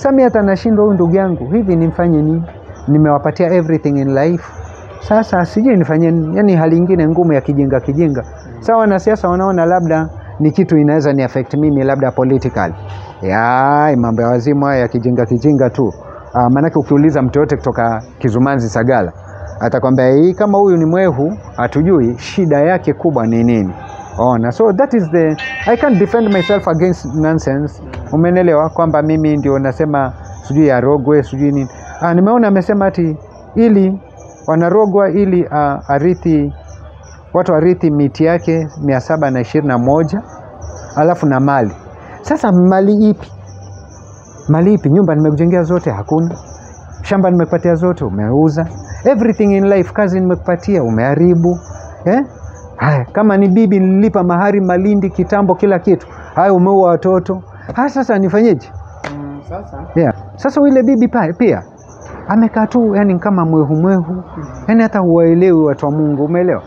Sasa mimi hata nashindwa, huyu ndugu yangu hivi nimfanye nini? Nimewapatia everything in life, sasa sijui nifanye nini? Yani hali ingine ngumu ya kijinga kijinga. Sasa wanasiasa wanaona labda ni kitu inaweza ni affect mimi labda politically. Ya mambo ya wazimu haya ya kijinga kijinga tu. Uh, maanake ukiuliza mtu yote kutoka Kizumanzi Sagala atakwambia hii kama huyu ni mwehu hatujui shida yake kubwa ni nini. Ona, so that is the I can't defend myself against nonsense. Umenelewa kwamba mimi ndio nasema sijui ya Rogwe sijui nini. Ah, nimeona amesema ati ili wanarogwa ili uh, arithi watu arithi miti yake mia saba na ishirini na moja alafu na mali. Sasa mali ipi? Mali ipi? Nyumba nimekujengea zote hakuna, shamba nimekupatia zote umeuza, everything in life, kazi nimekupatia umeharibu eh? Haya, kama ni bibi nililipa mahari Malindi kitambo, kila kitu. Haya, umeua watoto. Haya, sasa nifanyeje? Mm, sasa Yeah. Sasa yule bibi pa, pia amekaa tu yani kama mwehu mwehu, yani hata huwaelewi watu wa Mungu, umeelewa?